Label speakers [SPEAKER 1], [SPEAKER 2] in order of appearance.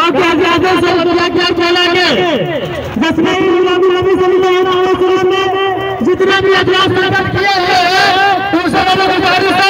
[SPEAKER 1] गाँव के आजादों से पूरा खेल खेलेंगे जिसमें जितना भी अभ्यास किए हैं, उन सबों गुजारिश है